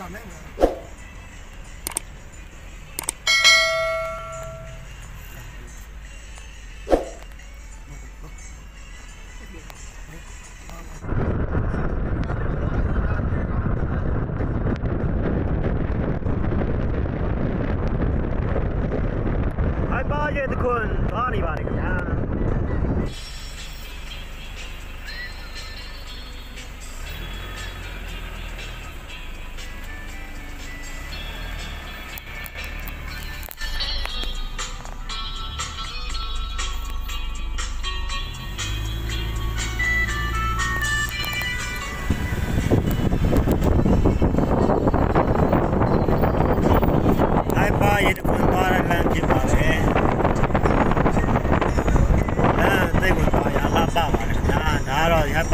နာမည်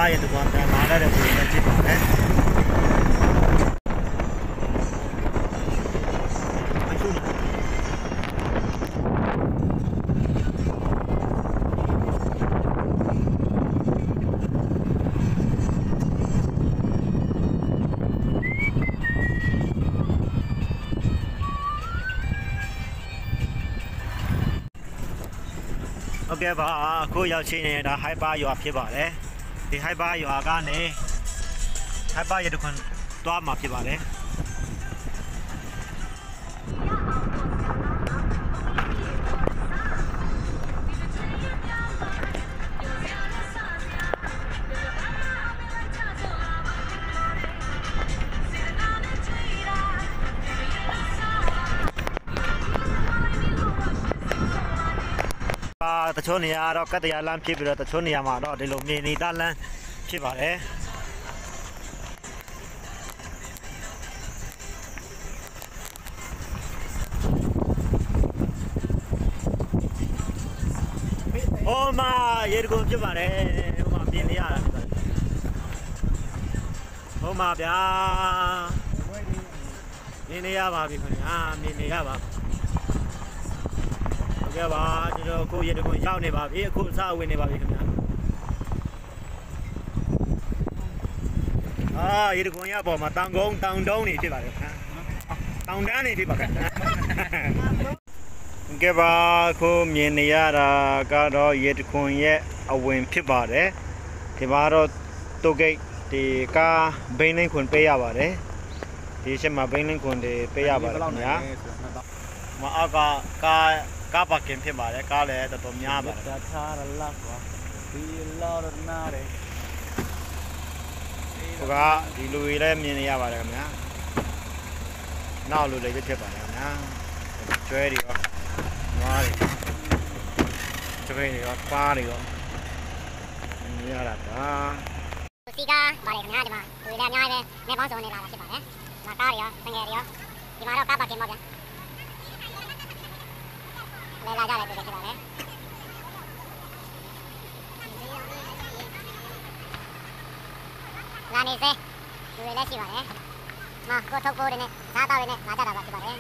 ကတော့ဟိုက်ပါရဲ့တခွန်းပြန်လာတဲ့ပုံစံဖြစ်ပါတယ်မရှိဘူးဟုတ်ကဲ့ပါအခုရောက်ချင်းနေတာဟိုက်ပါရွာဖြစ်ပါတယ် ဒီဟိုက်ပါရွာကနေဟိုက်ပါရတခွန်တွားမှာဖြစ်ပါတယ် ချို့နေရာတော့ကတ္တရာလမ်းဖြစ်ပြီးတော့တချို့နေရာမှာတော့ဒီလိုမြေနေတာလမ်းဖြစ်ပါတယ်ဟိုမှာရေတကုံဖြစ်ပါတယ်ဟိုမှာမြင်နေရတာဖြစ်ပါတယ်ဟိုမှာဗျာမြင်နေရပါပြီခင်ဗျာမြင်နေရပါပြီဟုတ် ကဲ့ပါကျွန်တော်အခုရေတခွန်ရောက်နေပါပြီအခုအစဝင်နေပါပြီခင်ဗျာအာရေတခွန်ရပေါ်မှာတောင်ကုန်းတောင်တုံးနေဖြစ်ပါတယ်ခင်ဗျာတောင်တန်းနေဖြစ်ပါခင်ဗျာဟုတ်ကဲ့ပါအခုမြင်နေရတာကတော့ရေတခွန်ရဲ့အဝင်ဖြစ်ပါတယ်ဒီမှာတော့တိုဂိတ်ဒီကားဘိန်းလင်းခွန်ပေးရပါတယ်ဒီရှက်မှာဘိန်းလင်းခွန်တွေပေးရပါတယ်ခင်ဗျာမအောက်က ကားကားပါကင်ဖြစ်ပါတယ်ကားလည်းတော်တော်များပါတယ်တာထားရလောက်ကွာဒီလောရနာရဲဟိုကဒီလူတွေလည်းမြင်နေရပါတယ်ခင်ဗျာနောက်လူတွေလည်းဖြစ်ပါတယ်ခင်ဗျာကျွဲတွေရောနွားတွေကျွဲတွေရောပါးတွေရောမြင်ရတာပါစီကားပါတယ်ခင်ဗျာဒီမှာလူတွေလည်းအများကြီးပဲနေပေါင်းစုံနေလာတာဖြစ်ပါတယ်။ဒီမှာကားတွေရောငယ်တွေရောဒီမှာတော့ကားပါကင်ပါဗျာ။ လဲလာကြတယ်တွေ့ဖြစ်ပါတယ်။လာနေစေလူတွေလည်းရှိပါတယ်။မကိုထုတ်ကိုတွေနဲ့စားသားတွေနဲ့လာကြတာပါဖြစ်ပါတယ်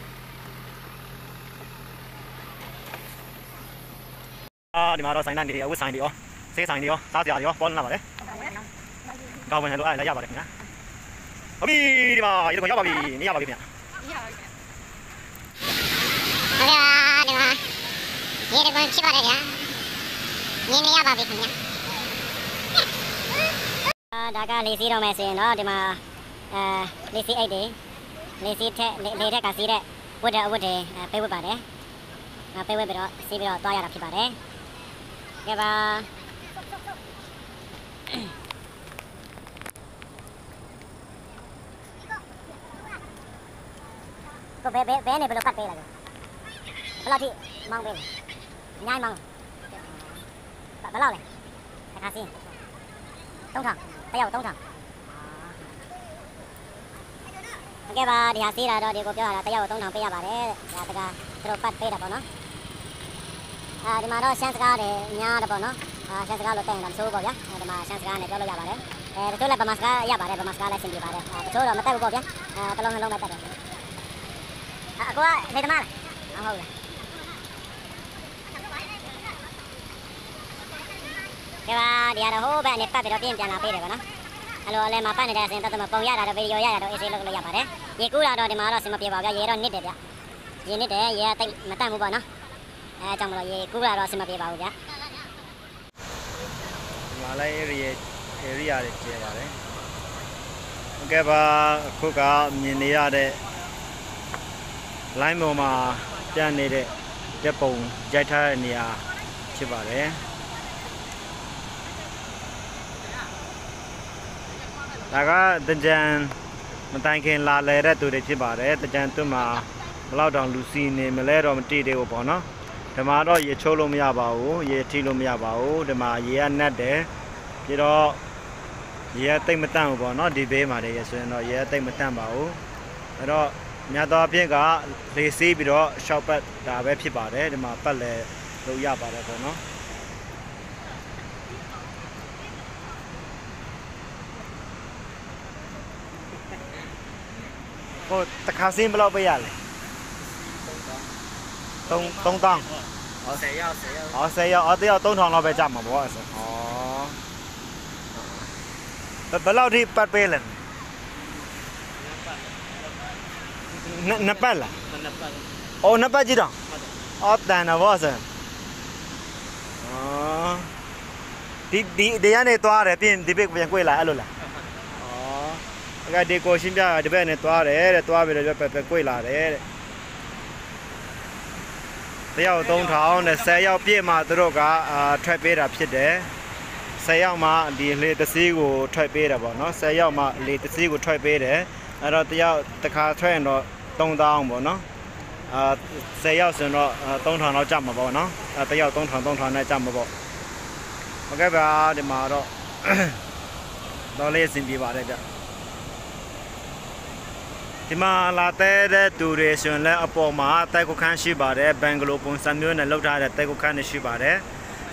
အာဒီမှာတော့ဆိုင်တန်းတွေအဝတ်ဆိုင်တွေရောဆေးဆိုင်တွေရောစားစရာတွေရောပေါ်လာပါတယ်ကောင်းဝင်လို့အဲ့လည်းရပါတယ်ခင်ဗျာဟုတ်ပြီဒီမှာရေတော့ရောက်ပါပြီနေရပါပြီခင်ဗျာ။ဟုတ်ကဲ့ပါဒီမှာ ရေတကွန်ဖြစ်ပါတယ်ဗျာ။မြင်နေရပါပြီခင်ဗျာ။အာဒါကလေးစီးတော့မယ်ဆိုရင်တော့ဒီမှာအဲလေးစီးအိတ်တွေလေးစီးထက်လေးထက်ကစီးတဲ့ဝတ်တဲ့အဝတ်တွေအဲပေးဝတ်ပါတယ်။အဲပေးဝတ်ပြီးတော့စီးပြီးတော့တွားရတာဖြစ်ပါတယ်။ကဲပါကိုဘယ်ဘယ်ဘယ်နေဘယ်လိုပတ်ပေးလာလဲဘယ်လောက်ထိမောင်းပေးလဲ အများကြီးမောင်းဘယ်လောက်လဲတစ်ခါစီး3000တယောက်3000ဟုတ်ကဲ့ပါဒီဟာစေးတာတော့ဒီကိုပြောရတာတယောက်3000ပေးရပါတယ်တဲ့ဒါတကသူတို့ပတ်ပေးတာပေါ့နော်အဲဒီမှာတော့ရှမ်းစကားတွေများတယ်ပေါ့နော်အာရှမ်းစကားလို့တဲ့ရင်တော့မဆိုးဘူးပေါ့ဗျာအဲဒီမှာရှမ်းစကားနဲ့ပြောလို့ရပါတယ်အဲတချို့လည်းဗမာစကားရပါတယ်ဗမာစကားလည်းသင်ပြပါတယ်အဲတချို့တော့မတက်ဘူးပေါ့ဗျာအဲတစ်လုံးနှလုံးပဲတက်တယ်အကိုကလေသမားလားမဟုတ်ဘူး ဒီပါဒီကတော့ဟိုးဘက်နဲ့ပတ်ပြီးတော့ပြင်ပြန်လာပေးတယ်ပေါ့နော်အဲ့လိုလဲမှာပတ်နေတဲ့အစဉ်တသမပုံရတာတော့ဗီဒီယိုရတာတော့အေးဆေးလုပ်လို့ရပါတယ်ရေကူးတာတော့ဒီမှာတော့အဆင်မပြေပါဘူးဗျရေတော့နစ်တယ်ဗျရေနစ်တယ်ရေကတိတ်မတတ်ဘူးပေါ့နော်အဲအကြောင်းမလို့ရေကူးတာတော့အဆင်မပြေပါဘူးဗျဒီမှာလဲ area area တွေကျဲပါတယ်ဟုတ်ကဲ့ပါအခုကမြင်နေရတဲ့ line ပေါ်မှာပြန်နေတဲ့ဓာတ်ပုံရိုက်ထားတဲ့နေရာဖြစ်ပါတယ် ဒါကတကြံမတိုင်ခင်လာလဲတဲ့သူတွေဖြစ်ပါတယ်တကြံသူ့မှာဘယ်လောက်တောင်လူစီနေမလဲတော့မတိသေးဘူးပေါ့နော်ဒီမှာတော့ရေချိုးလို့မရပါဘူးရေထိလို့မရပါဘူးဒီမှာရေကနတ်တယ်ပြီးတော့ရေကတိတ်မတန့်ဘူးပေါ့နော်ဒီဘေးမှာတည်းရဆိုရင်တော့ရေကတိတ်မတန့်ပါဘူးအဲ့တော့မြတ်သောအဖြစ်ကလေဆေးပြီးတော့ရှောက်ပတ်ဒါပဲဖြစ်ပါတယ်ဒီမှာပတ်လဲလို့ရပါတယ်ပေါ့နော် ဟိုတခါစင်းဘယ်လောက်ပေးရလဲ3 3000ဟော10ရောက်10ရောက်ဟော10ရောက်အော်တယောက်3000လောက်ပဲကြမှာပေါ့အဲ့ဆိုဟောဘယ်လောက်ထိပတ်ပေးလဲနှစ်နှစ်ပတ်လားမနက်ပတ်အော်နှစ်ပတ်ကြည့်တော့ဟုတ်တယ်အော်တန်တော့ဗောဆန်အော်ဒီဒီဒီကနေသွားတယ်ပြင်ဒီဘက်ပြန်꿰လာအဲ့လိုလားဩ အဲ့ကဒီကိုရှင်းပြဒီဘက်နဲ့သွားတယ်တဲ့သွားပြီးတော့ပဲပဲ꿰လာတယ်တဲ့တယောက်3000နဲ့10ယောက်ပြည့်မှသူတို့ကအာထွက်ပေးတာဖြစ်တယ်10ယောက်မှဒီလေတစည်းကိုထွက်ပေးတယ်ပေါ့နော်10ယောက်မှလေတစည်းကိုထွက်ပေးတယ်အဲ့တော့တယောက်တစ်ခါထွက်ရင်တော့3000ပေါ့နော်အာ10ယောက်ဆိုရင်တော့3000လောက်ကျမှာပေါ့နော်အဲတယောက်3000 3000နဲ့ကျမှာပေါ့ဟုတ်ကဲ့ပါဒီမှာတော့တော့လေးအဆင်ပြေပါတယ်ဗျ ဒီမှာလာတဲ့တဲ့သူတွေဆိုရင်လည်းအပေါ်မှာတိုက်ကုတ်ခန်းရှိပါတယ်ဘန်ဂလိုပုံစံမျိုးနဲ့လောက်ထားတဲ့တိုက်ကုတ်ခန်းတွေရှိပါတယ်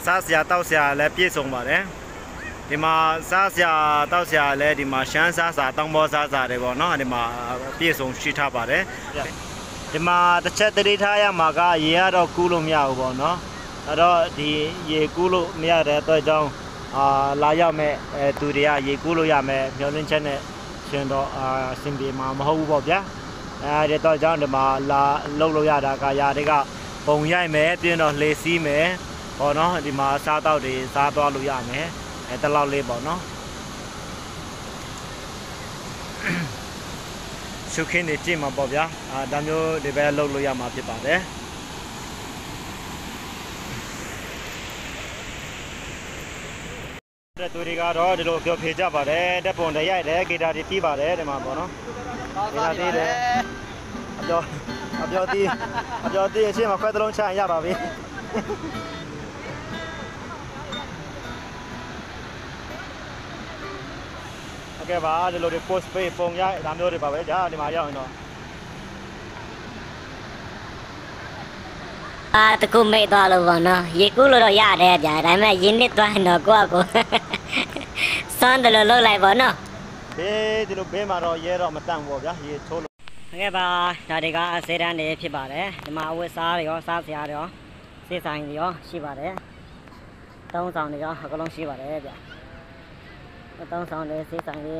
စားစရာတောက်စရာလည်းပြည့်စုံပါတယ်ဒီမှာစားစရာတောက်စရာလည်းဒီမှာရှမ်းစားစာတောင်ပေါ်စားစာတွေပေါ့နော်ဒီမှာပြည့်စုံရှိထားပါတယ်ဒီမှာတစ်ချက်တတိထားရမှာကရေကတော့ကူးလို့မရဘူးပေါ့နော်အဲ့တော့ဒီရေကူးလို့မရတဲ့အတွက်ကြောင့်အာလာရောက်မဲ့အဲသူတွေကရေကူးလို့ရမယ်မျောလင်းချက်နဲ့ ရှင်တော့အာအဆင်ပြေမှာမဟုတ်ဘူးပေါ့ဗျာအဲဒီတော့ကြောင့်ဒီမှာလာလှုပ်လို့ရတာကຢာတွေကပုံရိုက်မယ်ပြင်းတော့လှေစီးမယ်ဟောနော်ဒီမှာစားတော့တွေစားသွားလို့ရမယ်အဲတလောက်လေးပေါ့နော်ရှုခင်းနေကြည့်မှာပေါ့ဗျာအာဒါမျိုးဒီပဲလှုပ်လို့ရမှာဖြစ်ပါတယ် တဲ့သူတွေကတော့ဒီလိုပြောဖြေကြပါတယ်တက်ပုံတွေရိုက်တယ်ဂီတာတွေတီးပါတယ်ဒီမှာပေါ့နော်ဂီတာတီးတယ်အပြောအပြောတီးအပြောတီးအချင်းမှာခွဲသလုံးချရင်ရပါပြီโอเคပါဒီလိုတွေ post page ပုံရိုက်ဒါမျိုးတွေပါပဲကြာဒီမှာရောက်ရင်တော့ အာတကူမိတ်သွားလို့ပေါ့နော်ရေကူးလို့တော့ရတယ်ဗျာဒါပေမဲ့ရင်းနစ်သွားရင်တော့ကိုယ့်အကိုစွမ်းတယ်လို့လုပ်လိုက်ပေါ့နော်ဘေးဒီလိုဘေးမှာတော့ရဲတော့မတန့်ဘူးပေါ့ဗျာရေချိုးလို့ဟုတ်ကဲ့ပါဒါတွေကစေတန်းတွေဖြစ်ပါတယ်ဒီမှာအဝတ်စားတွေရောစားစရာတွေရောစေဆိုင်တွေရောရှိပါတယ်သုံးဆောင်တွေရောအကလုံးရှိပါတယ်ဗျာသုံးဆောင်တွေစေဆိုင်တွေ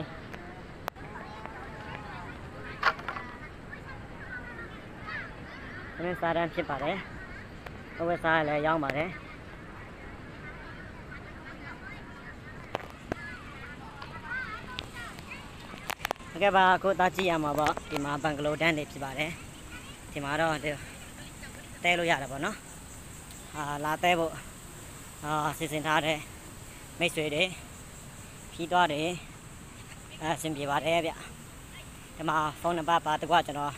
ဒီစားတန်းဖြစ်ပါတယ် အဝတ်စားလည်းရောင်းပါတယ်ဟုတ်ကဲ့ပါအခုသားကြည့်ရမှာပေါ့ဒီမှာဘန်ဂလိုတန်းတွေဖြစ်ပါတယ်ဒီမှာတော့ဒီတဲလို့ရတယ်ပေါ့နော်အာလာတဲဖို့အာစီစဉ်ထားတဲ့မိတ်ဆွေတွေဖြီးသွားတယ်အဲအဆင်ပြေပါတယ်ဗျဒီမှာဖုန်းနံပါတ်ပါတကွကျွန်တော်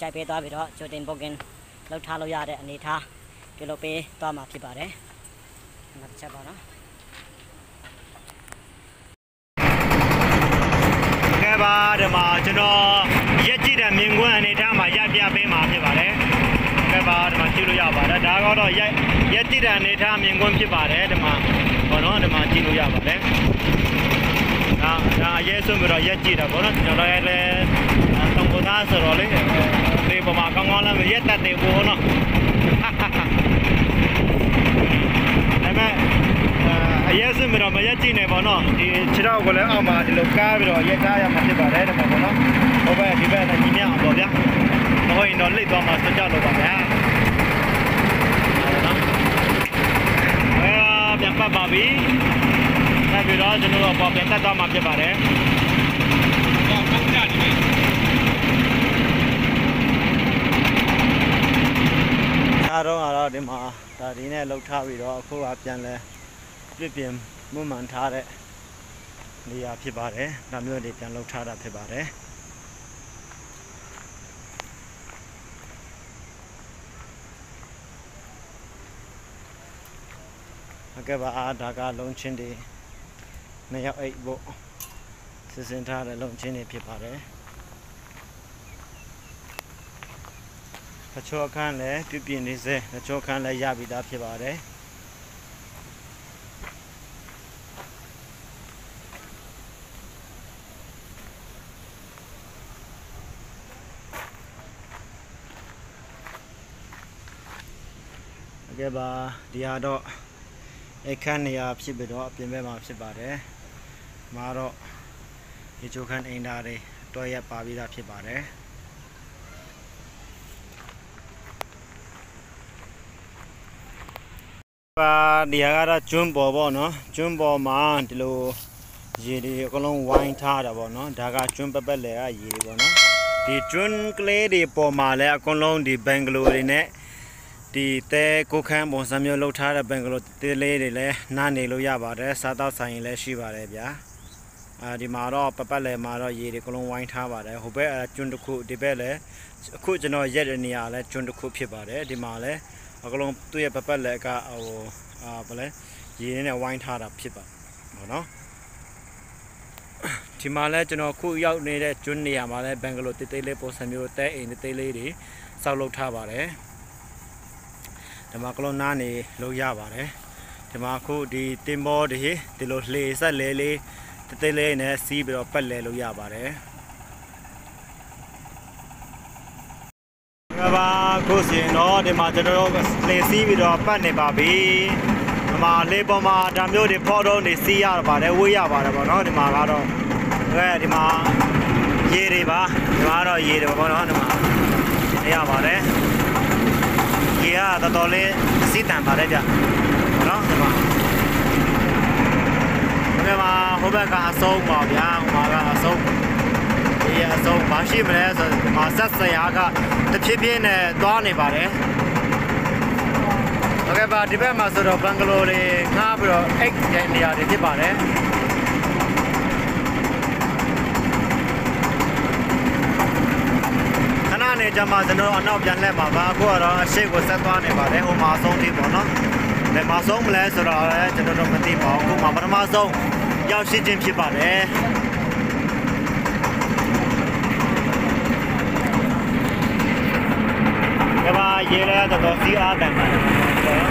ရိုက်ပေးသွားပြီးတော့ဂျိုတင်ဘုတ်ကင်လောက်ထားလို့ရတဲ့အနေထား ပြုလုပ်ပေးသွားမှာဖြစ်ပါတယ်နောက်တစ်ချက်ပါနော်ကဲပါဒီမှာကျွန်တော်ရက်ကြည့်တဲ့မြင်ကွင်းအနေထားမှာရိုက်ပြပေးမှာဖြစ်ပါတယ်ကဲပါဒီမှာကြည့်လို့ရပါတယ်ဒါကတော့ရိုက်ရက်ကြည့်တဲ့အနေထားမြင်ကွင်းဖြစ်ပါတယ်ဒီမှာဘောနော်ဒီမှာကြည့်လို့ရပါတယ်ဒါဒါရဲဆွပြီးတော့ရက်ကြည့်တာဘောနော်ကျွန်တော်လည်းတောင်ပေါ်သားဆိုတော့လေဒီပေါ်မှာကောင်းကောင်းလည်းရက်တတ်တယ်ဘောနော်ဒါပေမဲ့ အဲအရက်စစ်ပြီးတော့မရက်ကြည့်နေပါတော့ဒီခြေထောက်ကိုလည်းအောက်မှာဒီလိုကားပြီးတော့ရက်ထားရမှာဖြစ်ပါတယ်ဒီမှာပေါ့နော်ဟိုဘက်ဒီဘက်နဲ့ညီမြအောင်ပေါ့ဗျာမဟုတ်ရင်တော့လိတ်သွားမှာစကြလို့ပါဗျာအဲပြန်ပတ်ပါပြီဆက်ပြီးတော့ကျွန်တော်တို့ပေါ်ပြန်တက်သွားမှာဖြစ်ပါတယ်တော့ကောင်းကြတယ်အားတော့ကတော့ဒီမှာဒါဒီနဲ့လှုပ်ထားပြီးတော့အခုကပြန်လဲ ပြစ်ပြင်မှုမှန်ထားတဲ့နေရာဖြစ်ပါတယ်ဒါမျိုးတွေပြန်လှုပ်ထားတာဖြစ်ပါတယ်ဟုတ်ကဲ့ပါဒါကလုံချင်းတွေနှစ်ယောက်အိတ်ဖို့စီစဉ်ထားတဲ့လုံချင်းတွေဖြစ်ပါတယ်တချို့အခန်းလည်းပြုပြင်နေစေတချို့အခန်းလည်းရပြီးသားဖြစ်ပါတယ် တဲ့ပါဒီဟာတော့အခန်းနေရာဖြစ်ပြီးတော့အပြင်ဘက်မှာဖြစ်ပါတယ်မှာတော့ဒီချိုခန်းအိမ်ဓာတ်တွေတွဲရပါပြီးသားဖြစ်ပါတယ်ပါဒီဟာကတော့ကျွန်းပေါ်ပေါ့နော်ကျွန်းပေါ်မှာဒီလိုရေတွေအကုန်လုံးဝိုင်းထားတာပေါ့နော်ဒါကကျွန်းပပက်လေကရေတွေပေါ့နော်ဒီကျွန်းကလေးတွေပေါ်မှာလည်းအကုန်လုံးဒီဘင်္ဂလိုတွေနဲ့ ဒီတဲကိုခန်းပုံစံမျိုးလှုပ်ထားတဲ့ဘင်္ဂလိုတဲလေးတွေလည်းနားနေလို့ရပါတယ်စားတော့ဆိုင်ရင်လည်းရှိပါတယ်ဗျာအာဒီမှာတော့ပပက်လေမှာတော့ရေတွေအကုန်လုံးဝိုင်းထားပါတယ်ဟိုဘက်ကျွန်းတစ်ခုဒီဘက်လည်းအခုကျွန်တော်ရက်တဲ့နေရာလည်းကျွန်းတစ်ခုဖြစ်ပါတယ်ဒီမှာလည်းအကလုံးသူ့ရဲ့ပပတ်လက်ကဟိုအာဗလဲရေနဲ့ဝိုင်းထားတာဖြစ်ပါဘောနော်ဒီမှာလဲကျွန်တော်ခုရောက်နေတဲ့ကျွန်းနေရာမှာလဲဘင်္ဂလိုတိတ်တိတ်လေးပုံစံမျိုးတဲအိမ်တိတ်တိတ်လေးတွေစောက်လုပ်ထားပါတယ် ဒီမှာကလုံးနားနေလို့ရပါတယ်ဒီမှာခုဒီတင်ဘောတွေဒီလိုလှေဆက်လဲလေးတိတ်တိတ်လေးနဲ့စီးပြီးတော့ပတ်လဲလို့ရပါတယ်ကဘာခုစီရင်တော့ဒီမှာကျွန်တော်တို့လေစီးပြီးတော့ပတ်နေပါပြီဒီမှာလေပေါ်မှာဒါမျိုးတွေဖော်တော့နေစီးရပါတယ်ဝေးရပါတယ်ပေါ့နော်ဒီမှာကတော့အဲဒီမှာရေတွေပါဒီမှာတော့ရေတွေပေါ့နော်ဒီမှာရပါတယ် ရေကတော်တော်လေးစီးတန်ပါတယ်ဗျပေါ့နော်ဒီမှာဒီမှာဟိုဘက်ကအဆုံးပါဗျာဟိုမှာကအဆုံးဒီအစုံမရှိမလဲဆိုတော့ဒီမှာဆက်ဆရာကတဖြည်းဖြည်းနဲ့သွားနေပါတယ်ဟုတ်ကဲ့ပါဒီဘက်မှာဆိုတော့ဘင်္ဂလိုတွေငှားပြီးတော့အိတ်တဲ့နေရာတွေဖြစ်ပါတယ်ခဏ နေကြမှာကျွန်တော်အနောက်ပြန်လှည့်မှာပါအခုကတော့အရှိကိုဆက်သွားနေပါတယ်ဟိုမှာအဆုံးထိပေါ့နော်ဘယ်မှာဆုံးမလဲဆိုတော့လည်းကျွန်တော်တို့မသိပါဘူးအခုမှပထမဆုံးရောက်ရှိခြင်းဖြစ်ပါတယ်ကဘာရေလဲတော့တော့စီအားတန်ပါတယ်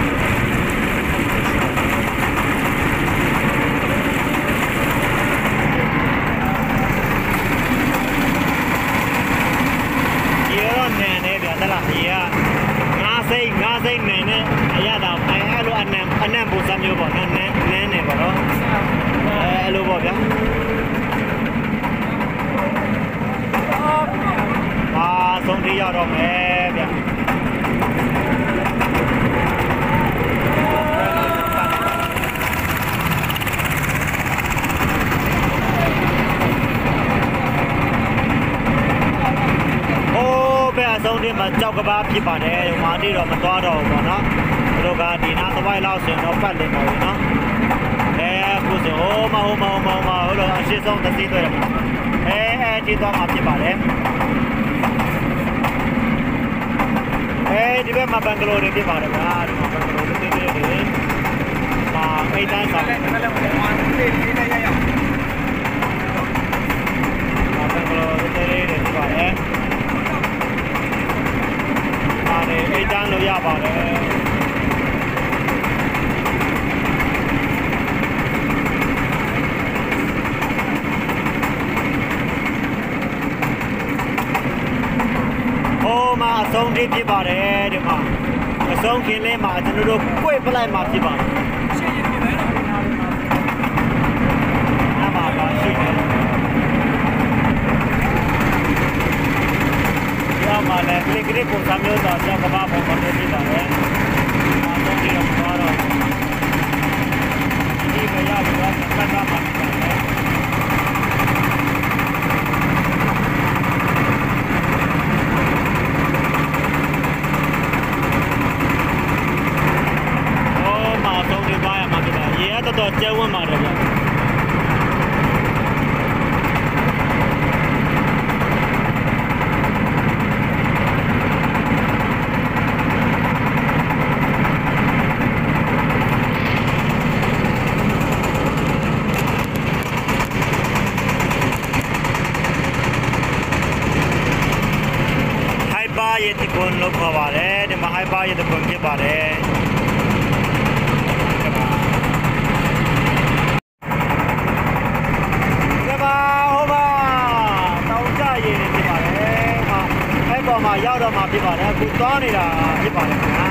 ရေတော့နန်နေဗျာတလားရေကငါးစိတ်ငါးစိတ်နန်နေအရသာအဲအဲ့လိုအနံအနံပုံစံမျိုးပေါ့နော်နန်နန်နေပါတော့အဲအဲ့လိုပေါ့ဗျာအာဆုံးထိရောက်တော့မယ်ဗျာ ဟိုးဘက်အဆုံးတင်းမှာကြောက်ကဘာဖြစ်ပါတယ်ဟိုမှာတိတော့မ သွားတော့ဘူးပေါ့နော်သူတို့ကဒီနာသဝိုင်းလောက်ဆိုရင်တော့ပတ်လည်ပါဘူးနော်အဲခုဆိုဟိုးမဟိုးမဟိုးမဟိုးမဟိုးလို့အရှိဆုံးသတိတွေ့တယ်အဲအဲဒီတော့မှဖြစ်ပါတယ်အဲဒီဘက်မှာဘင်္ဂလိုတွေဖြစ်ပါတယ်ဗျာဒီမှာဘင်္ဂလိုတွေတွေတွေမာအိတ်တန်းဆောင်လည်းလည်းလည်းလေးလေးနဲ့ရရမာဘင်္ဂလိုတွေတွေတွေဖြစ်ပါတယ် မာနေအိတ်တန်းလို့ရပါတယ်ဟိုမှာအဆုံးထိဖြစ်ပါတယ်ဒီမှာအဆုံးခင်းလေးမှာကျွန်တော်တို့ကိုယ်ပလိုက်မှာဖြစ်ပါတယ် ရှင်းရင်ဒီလို ကလစ်ကလစ်ပုံစံမျိုးတော့ကြောက်ကဘာပုံစံမျိုးဖြစ်ပါတယ်အားလုံးဒီတော့တော့ဒီကရပြီးတော့ပတ်သားမှာဖြစ်ပါတယ်ဟောမအောင်ဒီပါရမှာဖြစ်တာရေကတော်တော်ကျဲဝန်းပါတယ်ဗျာ ဟိုက်ပါရဲ့တကွန်လို့ခေါ်ပါတယ်ဒီမှာဟိုက်ပါရဲ့ တကွန်ဖြစ်ပါတယ်ကဘာဟိုပါတောင်ကြရည်ဖြစ်ပါတယ်ဟာအဲ့ပေါ်မှာရောက်တော့မှဖြစ်ပါတယ်အခုသွားနေတာဖြစ်ပါတယ်ခင်ဗျာ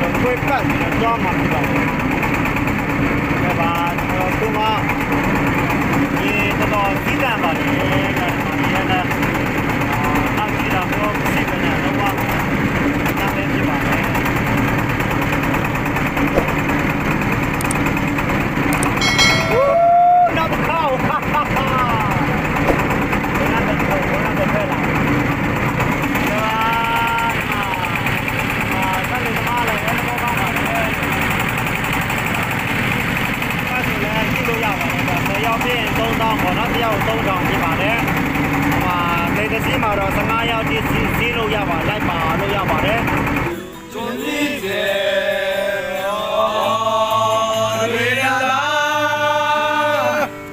တော့ကိုယ်ပတ်ပြီးတော့မှဖြစ်ပါတယ်ကဘာတော့သူမဒီတော့စီးတန်ပါတယ်ကဲဒီမှာလည်းအာအကြည့်တော့ဘောစီကလည်းတော့နာမည်ပြပါမယ်ဝူးနောက်တစ်ခေါက်ဟာဟာဟာနာမည်တော့နာမည်ပဲလားဒါအာဆက်လို့မလာလည်းတော့ပါပါမယ်အဲ့ဒါလည်းကြည့်လို့ရပါတယ်။ဆယ်ယောက်ပြင် 3000ပေါ့နော်။တစ်ယောက်3000ပြပါတယ်။ဟိုမှာလေတစီမှာတော့15ယောက်တိစီစီးလို့ရပါလိုက်ပါလို့ရပါတယ်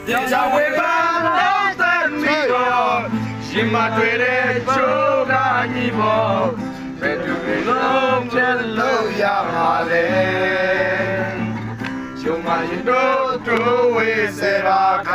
ပြောင်းဝေးပါတော့တဲ့မိတော့ရှင်မတွေ့တဲ့ချိုးကညီမောဘယ်သူလုံးချဲလို့ရပါလဲရှင်မရင်တို့တို့ဝေးစေပါခါ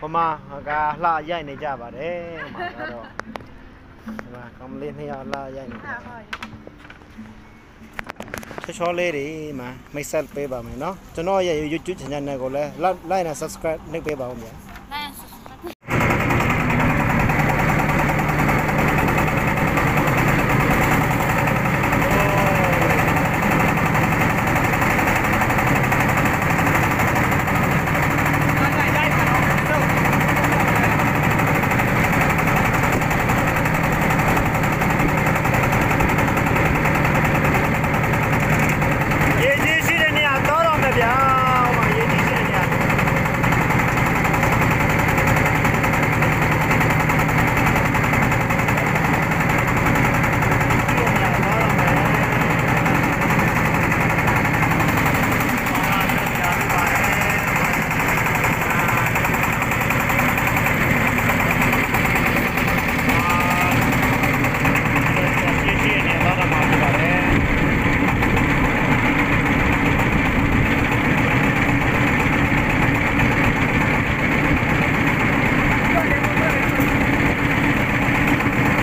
ဟိုမှာကလှရိုက်နေကြပါတယ်။ဟိုမှာကတော့ဒီမှာကမလေးနှစ်ယောက်လှရိုက်နေကြချောချောလေးတွေမှာမိတ်ဆက်ပေးပါမယ်နော်ကျွန်တော်ရဲ့ YouTube channel ကိုလည်း like နဲ့ subscribe လုပ်ပေးပါဦးဗျာ ရေကြီးရှိတဲ့နေရာတော့တော့မယ်ဗျာဟိုမှာရေကြီးရှိတဲ့နေရာရှိရှိနေတော့တော့မှာဖြစ်ပါတယ်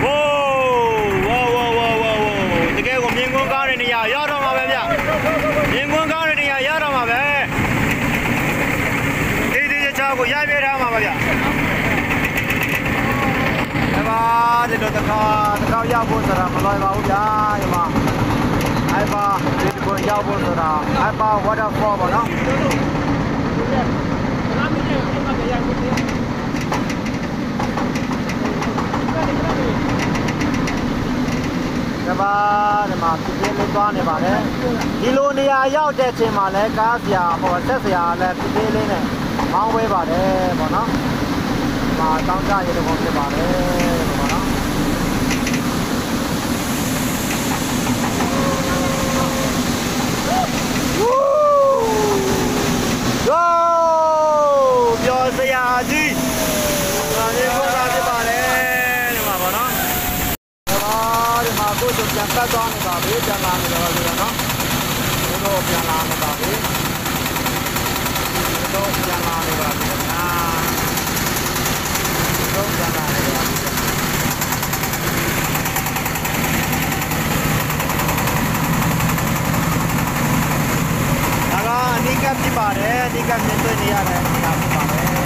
ဝိုးဝါဝါဝါဝါတကယ်ကိုမြင်ကွန်းကား တဲ့နေရာရောက်တော့မှာပဲဗျမြင်ကွန်းကားတဲ့နေရာရောက်တော့မှာပဲဒီဒီချာကိုရိုက်ပြထားမှာပါဗျဒါပါဒီတော့တခါတခါရောက်ဖို့ဆိုတာမလွယ်ပါဘူးဗျာဒီမှာအိုက်ပါဒီကိုရောက်ဖို့ဆိုတာအိုက်ပါ waterfall ပေါ့နော်က ဘာဒီမှာပြင်းပြင်းလေးသွားနေပါတယ်ဒီလိုနေရာရောက်တဲ့ချိန်မှာလဲကားဆရာဟိုဆက်ဆရာလည်းပြင်းပြင်းလေးနဲ့မောင်းဝဲပါတယ်ပေါ့နော်ဒီမှာတောင်းကြရတဲ့ပုံဖြစ်ပါတယ်ပေါ့နော် Go! ပျော်စရာကြီး။ဒါလေးကိုစားဖြစ်ပါတယ်ဒီမှာပေါ့နော်။ဒီမှာဒီမှာကိုယ်တို့ပြန်ပတ် သွားနေပါပြီ။ပြန်လာနေတော့ပြီနော်။ကိုတို့ပြန်လာနေပါပြီ။ကိုတို့ပြန်လာနေပါပြီ။အာကိုတို့ပြန်လာနေပါပြီ။ဒါကအနိကဖြစ်ပါတယ်။အနိကမြင်တွေ့နေရတဲ့နေရာဖြစ်ပါတယ်